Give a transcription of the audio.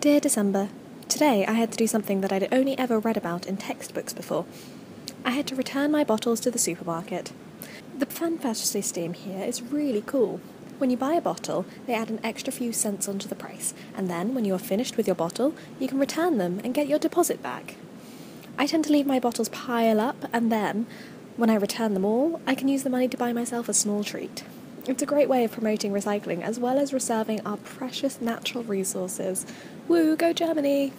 Dear December, today I had to do something that I'd only ever read about in textbooks before. I had to return my bottles to the supermarket. The Pfandflasch system here is really cool. When you buy a bottle, they add an extra few cents onto the price, and then when you are finished with your bottle, you can return them and get your deposit back. I tend to leave my bottles pile up, and then, when I return them all, I can use the money to buy myself a small treat. It's a great way of promoting recycling as well as reserving our precious natural resources. Woo, go Germany!